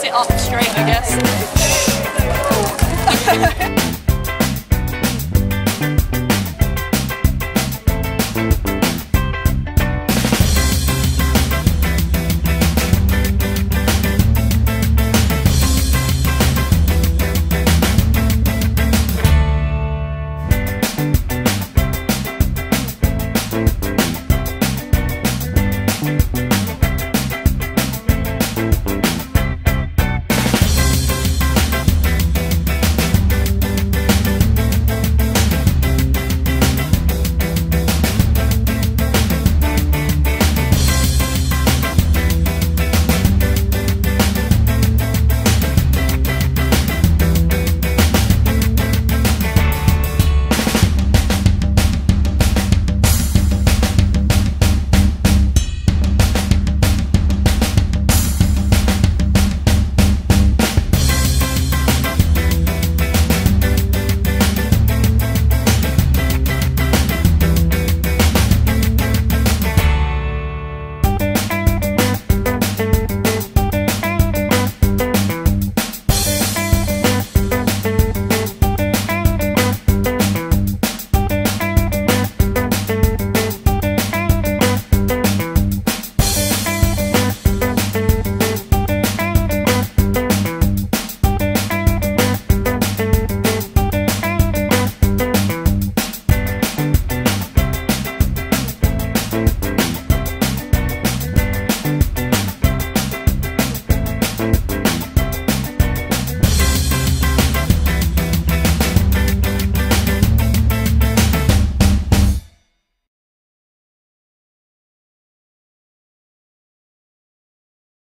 sit up straight, I guess.